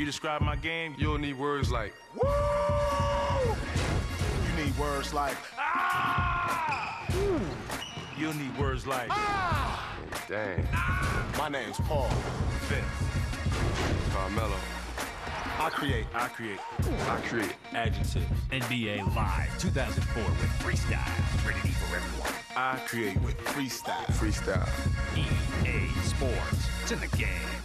you describe my game, you'll need words like Woo! You need words like ah. You'll need words like ah. Dang. My name's Paul. Vince. Carmelo. I create. I create. I create. Adjectives. NBA Live 2004 with freestyle. Ready for everyone. I create with freestyle. Freestyle. EA Sports. It's in the game.